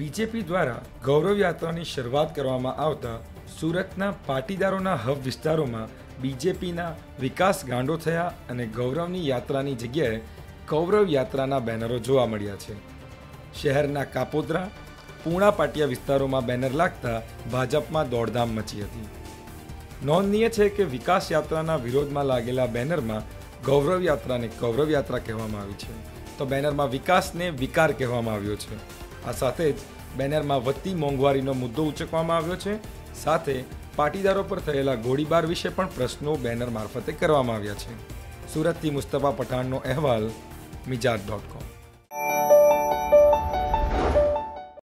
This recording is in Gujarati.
બીજેપી દ્વારા ગૌરવ યાત્રાની શરૂઆત કરવામાં આવતા સુરતના પાટીદારોના હબ વિસ્તારોમાં બીજેપીના વિકાસ ગાંડો થયા અને ગૌરવની યાત્રાની જગ્યાએ કૌરવ યાત્રાના બેનરો જોવા મળ્યા છે. શહેરના કાપોદ્રા, પૂણા પાટિયા વિસ્તારોમાં બેનર લાગતા ભાજપમાં દોડધામ મચી હતી. નોંધનીય છે કે વિકાસ યાત્રાના વિરોધમાં લાગેલા બેનરમાં ગૌરવ યાત્રાને કૌરવ યાત્રા કહેવામાં આવી છે. તો બેનરમાં વિકાસને વિકાર કહેવામાં આવ્યો છે. આ સાથે જ બેનરમાં વધતી મોંઘવારીનો મુદ્દો ઉચકવામાં આવ્યો છે. સાથે પાટીદારો પર થયેલા ગોળીબાર વિશે પણ પ્રશ્નો બેનર મારફતે કરવામાં આવ્યા છે. સુરતથી મુસ્તફા પઠાણનો અહેવાલ, મિજાજ ડોટ કોમ.